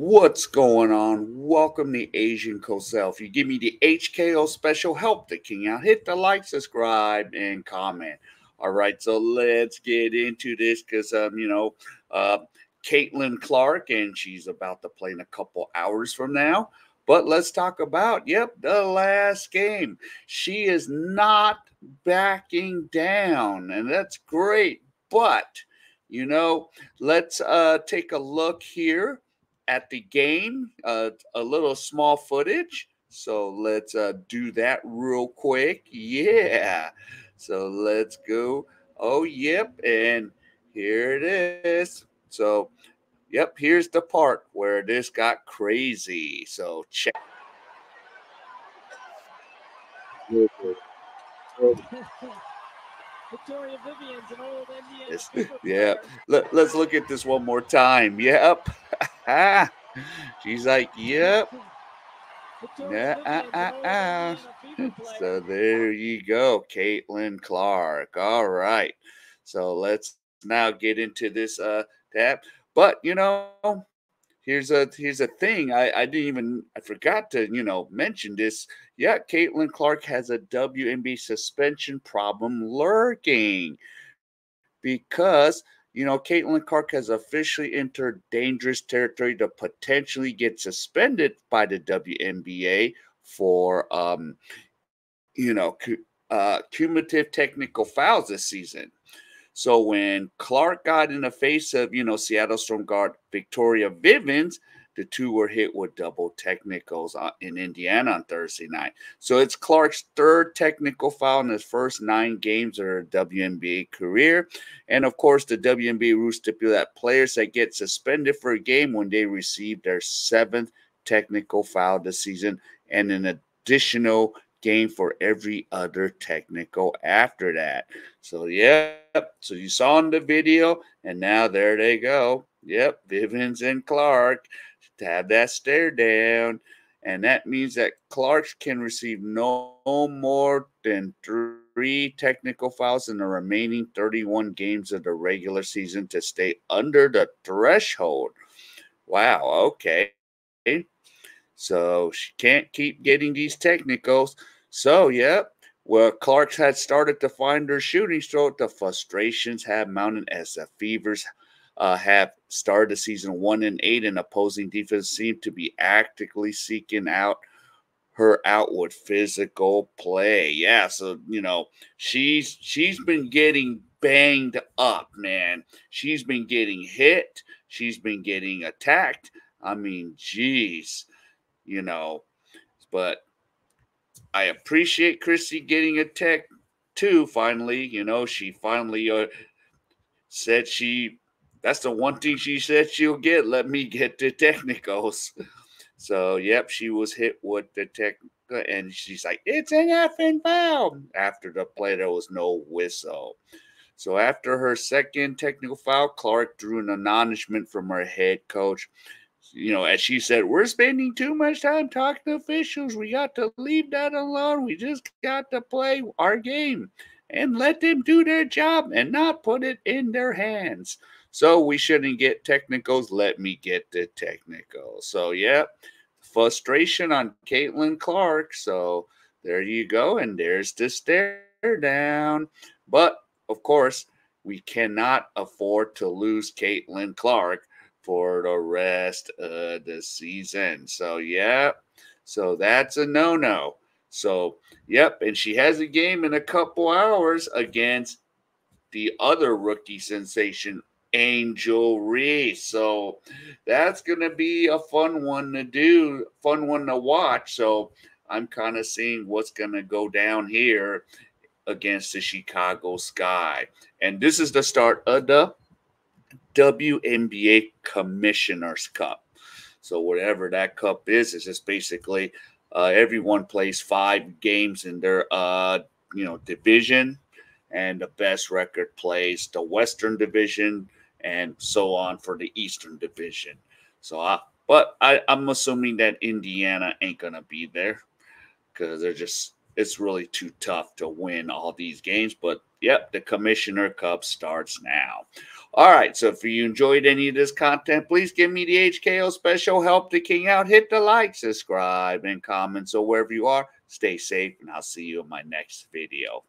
What's going on? Welcome to Asian Cosell. If you give me the HKO special, help the king out. Hit the like, subscribe, and comment. All right, so let's get into this because um, you know, uh, Caitlin Clark, and she's about to play in a couple hours from now. But let's talk about, yep, the last game. She is not backing down, and that's great. But you know, let's uh, take a look here at the game, uh, a little small footage. So let's uh, do that real quick. Yeah. So let's go. Oh, yep. And here it is. So, yep, here's the part where this got crazy. So check. Victoria Vivians an old Indian. yeah. Let, let's look at this one more time. Yep. She's like, yep. Uh, uh, uh. So there you go, Caitlin Clark. All right. So let's now get into this uh tab. But you know, here's a here's a thing. I, I didn't even I forgot to, you know, mention this. Yeah, Caitlin Clark has a WNBA suspension problem lurking because you know, Caitlin Clark has officially entered dangerous territory to potentially get suspended by the WNBA for, um, you know, uh, cumulative technical fouls this season. So when Clark got in the face of, you know, Seattle Storm guard Victoria Vivians, the two were hit with double technicals uh, in Indiana on Thursday night. So it's Clark's third technical foul in his first nine games of her WNBA career. And of course, the WNBA rules stipulate that players that get suspended for a game when they receive their seventh technical foul this season and an additional game for every other technical after that. So, yep. So you saw in the video, and now there they go. Yep, Vivians and Clark to have that stare down. And that means that Clarks can receive no more than three technical fouls in the remaining 31 games of the regular season to stay under the threshold. Wow, okay. So she can't keep getting these technicals. So, yep. Well, Clarks had started to find her shooting stroke. The frustrations have mounted as the Fevers uh, have started the season one and eight, and opposing defense seem to be actively seeking out her out with physical play. Yeah, so you know she's she's been getting banged up, man. She's been getting hit. She's been getting attacked. I mean, geez, you know, but I appreciate Chrissy getting a tech too. Finally, you know, she finally uh, said she that's the one thing she said she'll get. Let me get the technicals. So, yep, she was hit with the tech, and she's like, "It's an effing foul." After the play, there was no whistle. So, after her second technical foul, Clark drew an admonishment from her head coach. You know, as she said, "We're spending too much time talking to officials. We got to leave that alone. We just got to play our game and let them do their job and not put it in their hands." So we shouldn't get technicals. Let me get the technical. So, yeah, frustration on Caitlin Clark. So there you go. And there's the stare down. But of course, we cannot afford to lose Caitlin Clark for the rest of the season. So, yeah, so that's a no no. So, yep, and she has a game in a couple hours against the other rookie sensation, Angel Reese. So that's going to be a fun one to do, fun one to watch. So I'm kind of seeing what's going to go down here against the Chicago Sky. And this is the start of the WNBA Commissioner's Cup. So whatever that cup is, is just basically uh, everyone plays five games in their uh, you know division, and the best record plays the Western Division and so on for the Eastern Division. So, I, but I, I'm assuming that Indiana ain't gonna be there because they're just it's really too tough to win all these games. But yep, the Commissioner Cup starts now. All right. So if you enjoyed any of this content, please give me the HKO special help the king out. Hit the like, subscribe, and comment. So wherever you are, stay safe, and I'll see you in my next video.